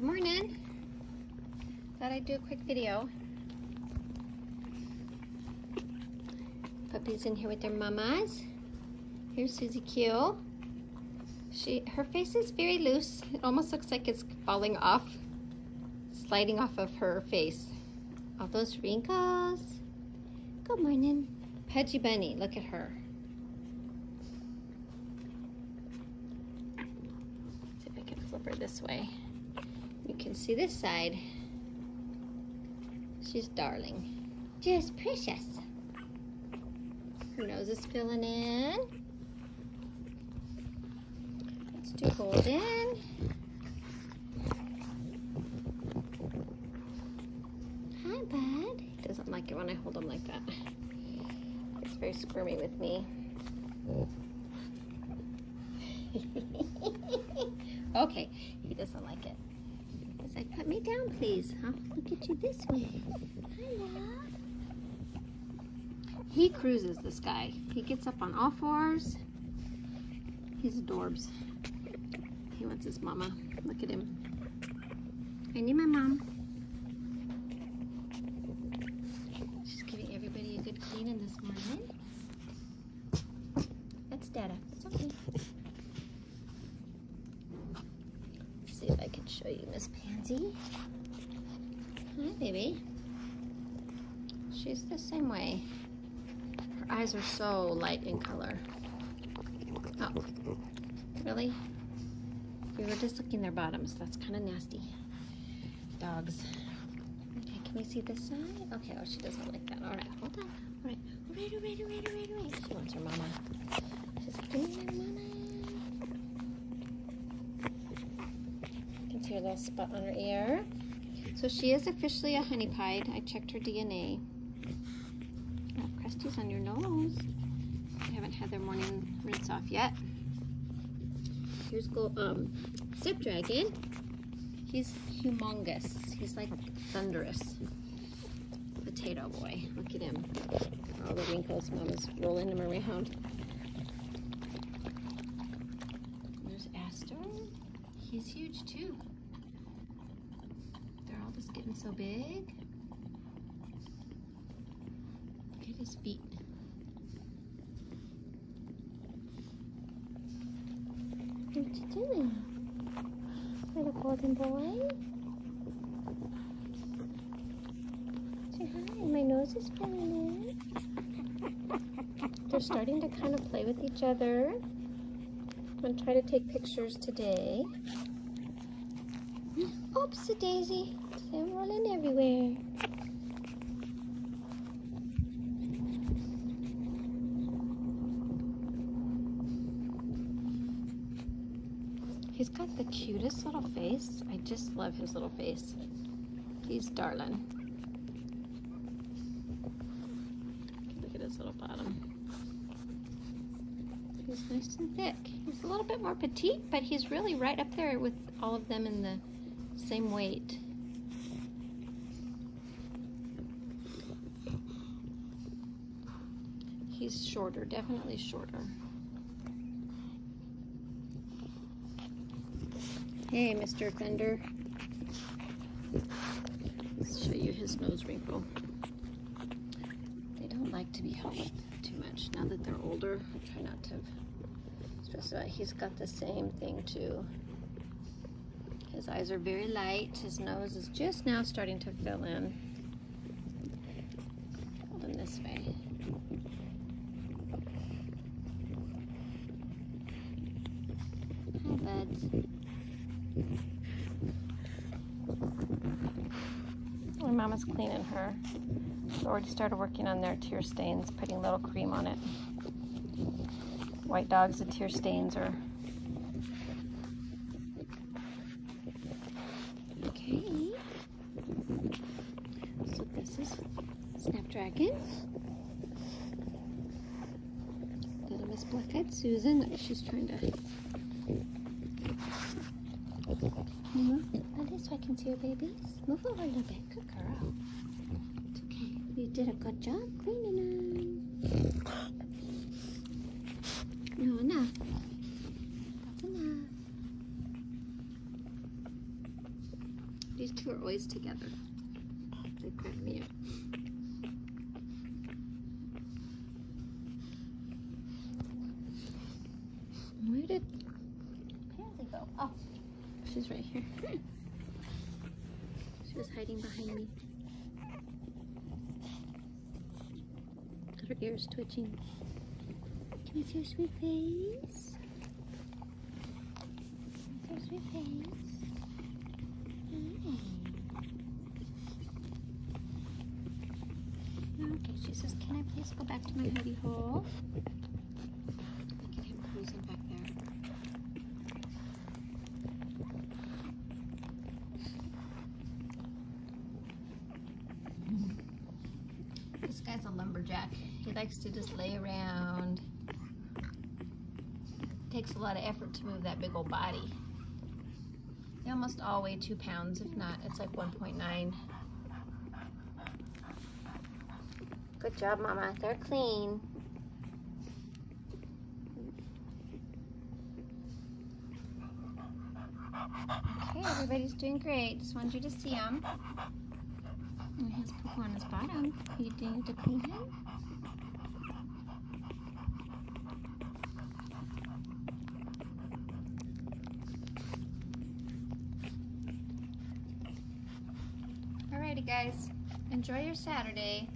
Good morning. Thought I'd do a quick video. Puppy's in here with their mamas. Here's Susie Q. She, her face is very loose. It almost looks like it's falling off, sliding off of her face. All those wrinkles. Good morning. Pudgy Bunny, look at her. See if I can flip her this way. You can see this side. She's darling. Just precious. Her nose is filling in. Let's do golden. Hi, bud. He doesn't like it when I hold him like that. It's very squirmy with me. okay, he doesn't like it. Put me down, please. I'll look at you this way. He cruises, this guy. He gets up on all fours. He's adorbs. He wants his mama. Look at him. I need my mom. She's giving everybody a good cleaning this morning. That's Dada. It's okay. Let's see if I can show you Miss Pansy. Hi, baby. She's the same way. Her eyes are so light in color. Oh, really? We were just looking their bottoms. That's kind of nasty. Dogs. Okay, can we see this side? Okay, oh, she doesn't like that. All right, hold on. All right, all right, all right, all right, all right, all right. She wants her mama. She's like, give me my mama. You can see her little spot on her ear. So she is officially a honey pied. I checked her DNA. Oh, Krusty's on your nose. Haven't had their morning rinse off yet. Here's go um Snapdragon. He's humongous. He's like thunderous. Potato boy. Look at him. All the wrinkles. Mama's rolling him around. There's Astor. He's huge too. All just getting so big. Look at his feet. What you doing? Little golden boy? Say hi, my nose is filling in. They're starting to kind of play with each other. I'm gonna try to take pictures today. Oops, daisy. I'm everywhere. He's got the cutest little face. I just love his little face. He's darling. Look at his little bottom. He's nice and thick. He's a little bit more petite, but he's really right up there with all of them in the same weight. Shorter, definitely shorter. Hey, Mr. Fender. Let's show you his nose wrinkle. They don't like to be held too much. Now that they're older, I try not to stress out. He's got the same thing too. His eyes are very light. His nose is just now starting to fill in. Hold him this way. Hi, buds. My mama's cleaning her. She's already started working on their tear stains, putting a little cream on it. White dogs, the tear stains are Okay. So this is Snapdragon. Little Miss Black-Eyed Susan. She's trying to move a little so I can see your babies. Move over a little bit. Good girl. It's okay. You did a good job cleaning them. No, enough. That's enough. These two are always together. They crack me up. Where did Pansy go? Oh, she's right here. she was hiding behind me. Her ears twitching. Can I see her sweet face? Your sweet face? Okay, she says, can I please go back to my hidey hole? Look at him cruising back there. This guy's a lumberjack. He likes to just lay around. Takes a lot of effort to move that big old body. They almost all weigh two pounds, if not, it's like 1.9. Good job, Mama. They're clean. Okay, everybody's doing great. Just wanted you to see him. And he poop on his bottom. You need to clean him? Alrighty, guys. Enjoy your Saturday.